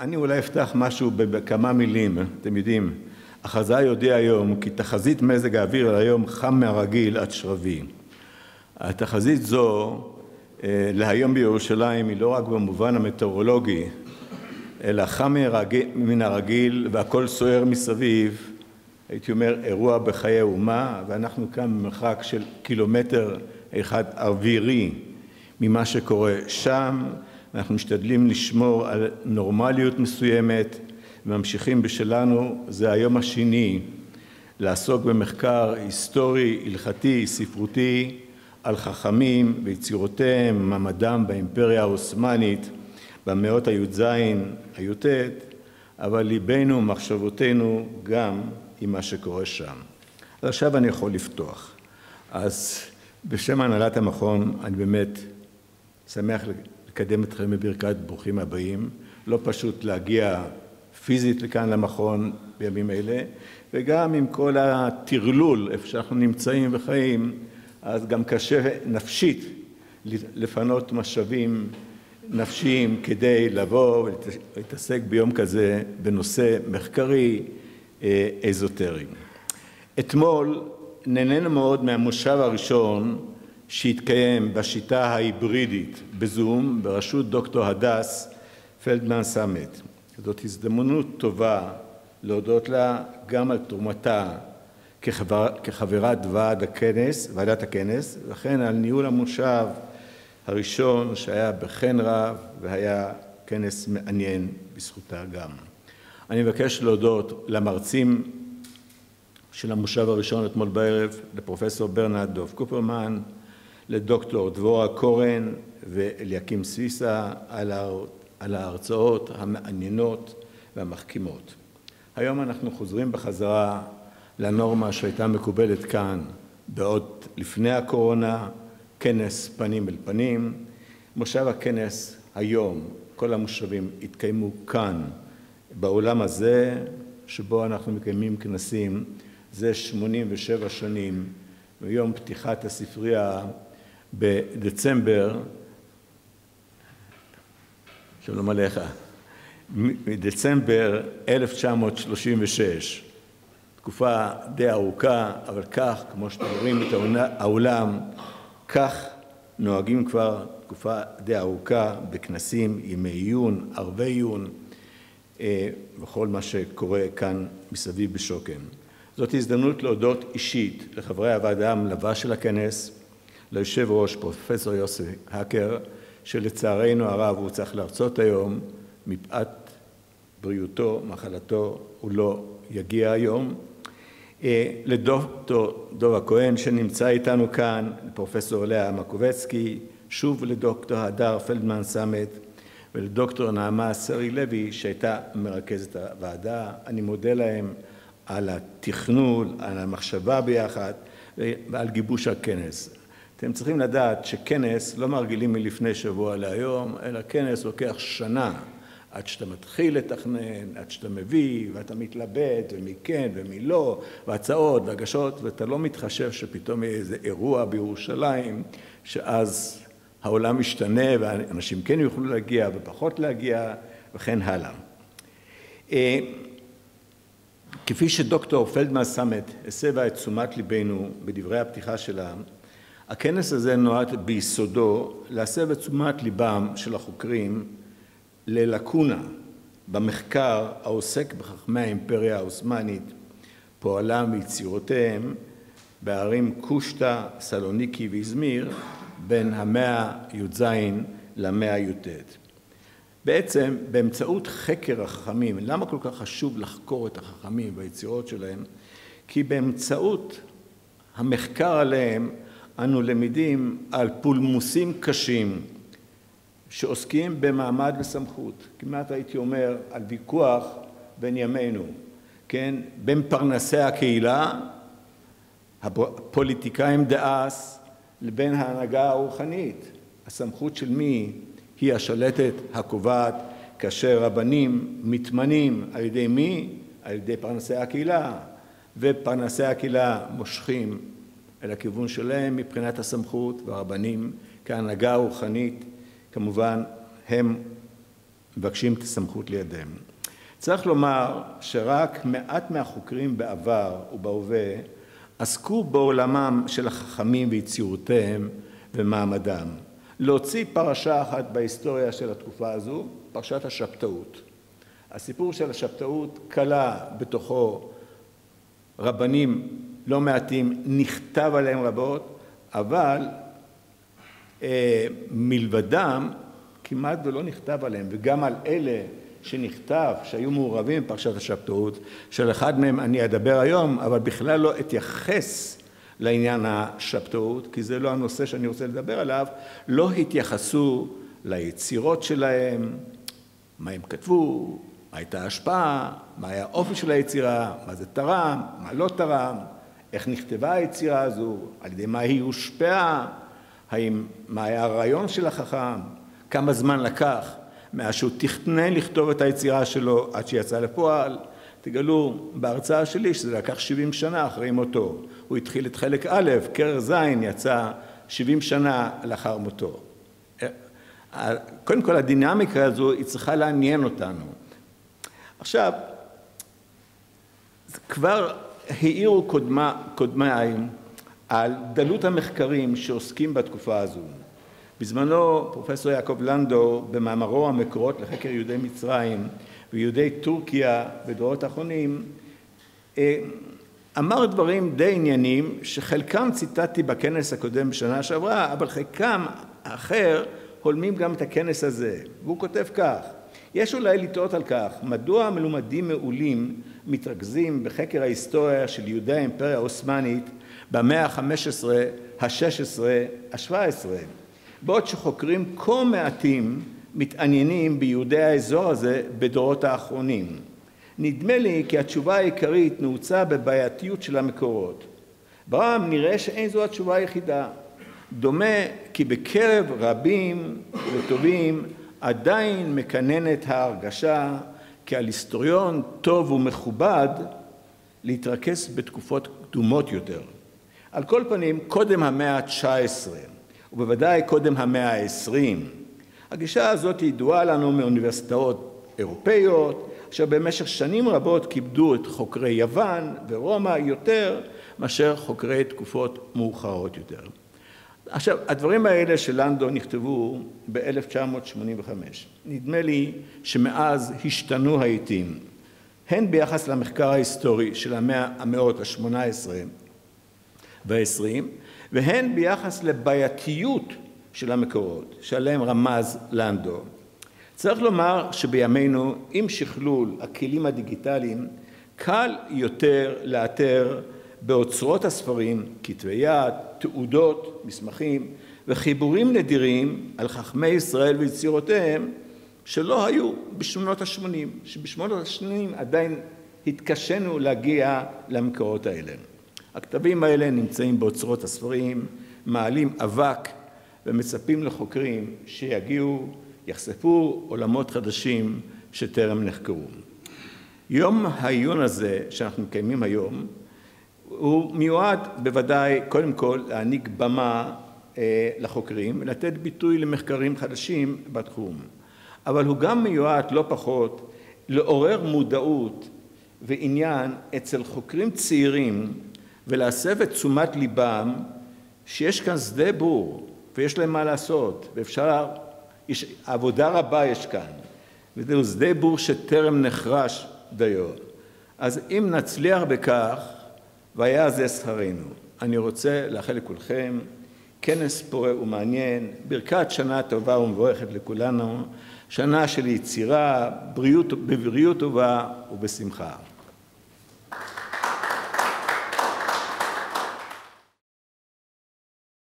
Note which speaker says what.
Speaker 1: אני אולי אפתח משהו בכמה מילים, אתם יודעים, החזאי יודיע היום כי תחזית מזג האוויר היום חם מהרגיל עד שרבי. התחזית זו להיום בירושלים היא לא רק במובן המטאורולוגי, אלא חם מן הרגיל והכל סוער מסביב, הייתי אומר אירוע בחיי אומה, ואנחנו כאן במרחק של קילומטר אחד אווירי ממה שקורה שם, אנחנו משתדלים לשמור על נורמליות מסוימת וממשיכים בשלנו, זה היום השני לעסוק במחקר היסטורי, הלכתי, ספרותי על חכמים ויצירותיהם, מעמדם באימפריה העות'מאנית במאות הי"ז, הי"ט, אבל ליבנו ומחשבותינו גם עם מה שקורה שם. אז עכשיו אני יכול לפתוח. אז בשם הנהלת המכון אני באמת שמח לקדם אתכם בברכת ברוכים הבאים. לא פשוט להגיע פיזית לכאן למכון בימים אלה, וגם עם כל הטרלול איפה שאנחנו נמצאים וחיים, אז גם קשה נפשית לפנות משאבים נפשיים כדי לבוא ולהתעסק ביום כזה בנושא מחקרי אזוטרי. אתמול נהנינו מאוד מהמושב הראשון שהתקיים בשיטה ההיברידית בזום בראשות דוקטור הדס פלדמן סמט. זאת הזדמנות טובה להודות לה גם על תרומתה כחבר, כחברת הכנס, ועדת הכנס, וכן על ניהול המושב הראשון שהיה בחן רב והיה כנס מעניין בזכותה גם. אני מבקש להודות למרצים של המושב הראשון אתמול בערב, לפרופסור ברנרד דוב קופרמן, לדוקטור דבורה קורן ואליקים סוויסה על ההרצאות המעניינות והמחכימות. היום אנחנו חוזרים בחזרה לנורמה שהייתה מקובלת כאן בעוד לפני הקורונה, כנס פנים אל פנים. מושב הכנס היום, כל המושבים התקיימו כאן בעולם הזה שבו אנחנו מקיימים כנסים זה 87 שנים מיום פתיחת הספרייה בדצמבר, שלום עליך, מדצמבר 1936, תקופה די ארוכה, אבל כך, כמו שאתם רואים את העולם, כך נוהגים כבר תקופה די ארוכה בכנסים, ימי עיון, ערבי עיון, וכל מה שקורה כאן מסביב בשוקן. זאת הזדמנות להודות אישית לחברי הוועדה המלווה של הכנס, ליושב ראש פרופסור יוסי הקר, שלצערנו הרב הוא צריך להרצות היום מפאת בריאותו, מחלתו, הוא לא יגיע היום. לדוקטור דוב הכהן שנמצא איתנו כאן, לפרופסור לאה מקובצקי, שוב לדוקטור הדר פלדמן סמט ולדוקטור נעמה סרי לוי שהייתה מרכזת הוועדה. אני מודה להם על התכנון, על המחשבה ביחד ועל גיבוש הכנס. אתם צריכים לדעת שכנס לא מרגילים מלפני שבוע להיום, אלא כנס לוקח שנה עד שאתה מתחיל לתכנן, עד שאתה מביא, ואתה מתלבט, ומי כן ומי לא, והצעות והגשות, ואתה לא מתחשב שפתאום יהיה איזה אירוע בירושלים, שאז העולם משתנה ואנשים כן יוכלו להגיע ופחות להגיע, וכן הלאה. כפי שדוקטור פלדמן סמט הסבה את תשומת ליבנו בדברי הפתיחה שלה, הכנס הזה נועד ביסודו להסב את תשומת ליבם של החוקרים ללקונה במחקר העוסק בחכמי האימפריה העות'מאנית, פועלם ויצירותיהם בערים קושטא, סלוניקי ואיזמיר בין המאה י"ז למאה י"ט. בעצם באמצעות חקר החכמים, למה כל כך חשוב לחקור את החכמים והיצירות שלהם? כי באמצעות המחקר עליהם אנו למדים על פולמוסים קשים שעוסקים במעמד וסמכות, כמעט הייתי אומר על ויכוח בין ימינו, כן, בין פרנסי הקהילה, הפוליטיקאים דאז, לבין ההנהגה הרוחנית, הסמכות של מי היא השלטת הקובעת כאשר רבנים מתמנים על ידי מי? על ידי פרנסי הקהילה, ופרנסי הקהילה מושכים אל הכיוון שלהם מבחינת הסמכות, והרבנים כהנהגה רוחנית כמובן הם מבקשים את הסמכות לידיהם. צריך לומר שרק מעט מהחוקרים בעבר ובהווה עסקו בעולמם של החכמים ויצירותיהם ומעמדם. להוציא פרשה אחת בהיסטוריה של התקופה הזו, פרשת השבתאות. הסיפור של השבתאות כלה בתוכו רבנים לא מעטים, נכתב עליהם רבות, אבל אה, מלבדם כמעט ולא נכתב עליהם, וגם על אלה שנכתב, שהיו מעורבים בפרשת השבתאות, של אחד מהם אני אדבר היום, אבל בכלל לא אתייחס לעניין השבתאות, כי זה לא הנושא שאני רוצה לדבר עליו, לא התייחסו ליצירות שלהם, מה הם כתבו, מה הייתה ההשפעה, מה היה האופי של היצירה, מה זה תרם, מה לא תרם, איך נכתבה היצירה הזו, על ידי מה היא הושפעה, האם, מה היה הרעיון של החכם, כמה זמן לקח מאז שהוא תכנן לכתוב את היצירה שלו עד שיצא לפועל. תגלו בהרצאה שלי שזה לקח 70 שנה אחרי מותו. הוא התחיל את חלק א', כרך ז' יצא 70 שנה לאחר מותו. קודם כל הדינמיקה הזו היא צריכה לעניין אותנו. עכשיו, כבר העירו קודמיי על דלות המחקרים שעוסקים בתקופה הזו. בזמנו פרופסור יעקב לנדו במאמרו המקורות לחקר יהודי מצרים ויהודי טורקיה בדורות האחרונים אה, אמר דברים די עניינים שחלקם ציטטתי בכנס הקודם בשנה שעברה אבל חלקם אחר הולמים גם את הכנס הזה והוא כותב כך יש אולי לטעות על כך מדוע מלומדים מעולים מתרכזים בחקר ההיסטוריה של יהודי האימפריה העות'מאנית במאה ה-15, ה-16, ה-17 בעוד שחוקרים כה מעטים מתעניינים ביהודי האזור הזה בדורות האחרונים. נדמה לי כי התשובה העיקרית נעוצה בבעייתיות של המקורות. ברם נראה שאין זו התשובה היחידה. דומה כי בקרב רבים וטובים עדיין מקננת ההרגשה כי על היסטוריון טוב ומכובד להתרכז בתקופות קדומות יותר. על כל פנים, קודם המאה ה-19 ובוודאי קודם המאה העשרים. הגישה הזאת ידועה לנו מאוניברסיטאות אירופאיות, אשר במשך שנים רבות כיבדו את חוקרי יוון ורומא יותר מאשר חוקרי תקופות מאוחרות יותר. עכשיו, הדברים האלה של לנדו נכתבו ב-1985. נדמה לי שמאז השתנו העיתים, הן ביחס למחקר ההיסטורי של המאה, המאות ה-18 וה-20, והן ביחס לבעייתיות של המקורות שעליהם רמז לנדו. צריך לומר שבימינו עם שכלול הכלים הדיגיטליים קל יותר לאתר באוצרות הספרים כתבי יד, תעודות, מסמכים וחיבורים נדירים על חכמי ישראל ויצירותיהם שלא היו בשנות ה-80, שבשנות ה-80 עדיין התקשינו להגיע למקורות האלה. הכתבים האלה נמצאים באוצרות הספרים, מעלים אבק ומצפים לחוקרים שיגיעו, יחשפו עולמות חדשים שטרם נחקרו. יום העיון הזה שאנחנו מקיימים היום הוא מיועד בוודאי קודם כל להעניק במה אה, לחוקרים ולתת ביטוי למחקרים חדשים בתחום אבל הוא גם מיועד לא פחות לעורר מודעות ועניין אצל חוקרים צעירים ולהסב את תשומת ליבם שיש כאן שדה בור ויש להם מה לעשות ואפשר, יש, עבודה רבה יש כאן וזהו שדה בור שטרם נחרש דיו. אז אם נצליח בכך והיה זה שכרנו. אני רוצה לאחל לכולכם כנס פורה ומעניין, ברכת שנה טובה ומבורכת לכולנו, שנה של יצירה, בריאות, בבריאות טובה ובשמחה.